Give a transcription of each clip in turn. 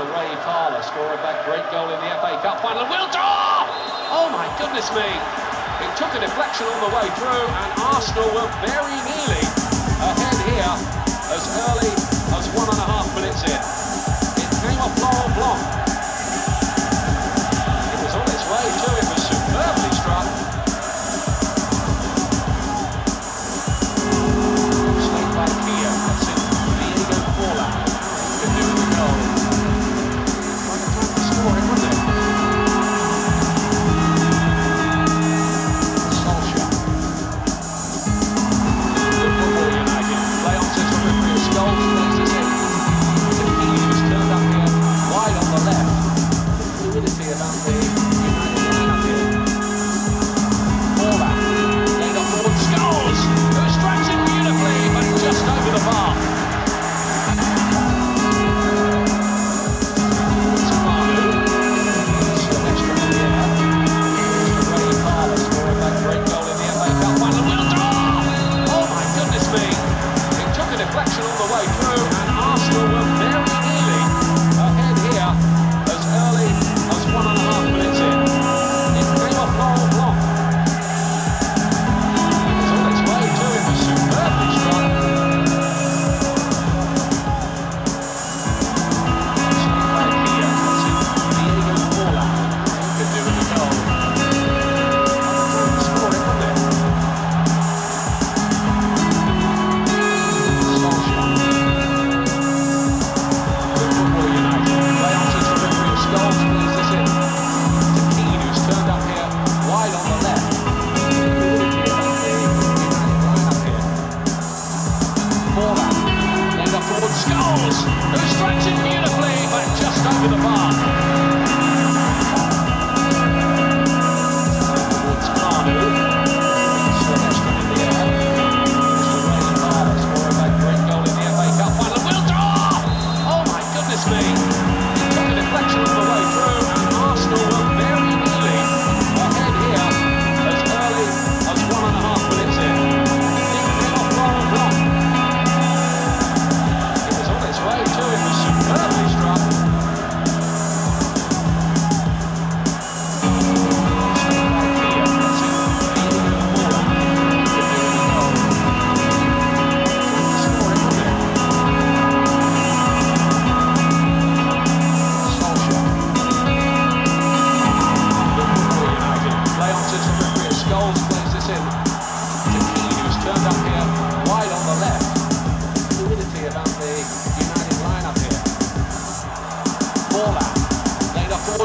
to Ray Parlour, scoring that great goal in the FA Cup final. Will draw! Oh my goodness me! It took a deflection on the way through, and Arsenal were very nearly ahead here as early and Arsenal will who stretch it beautifully, but just over the bar.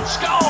Let's go!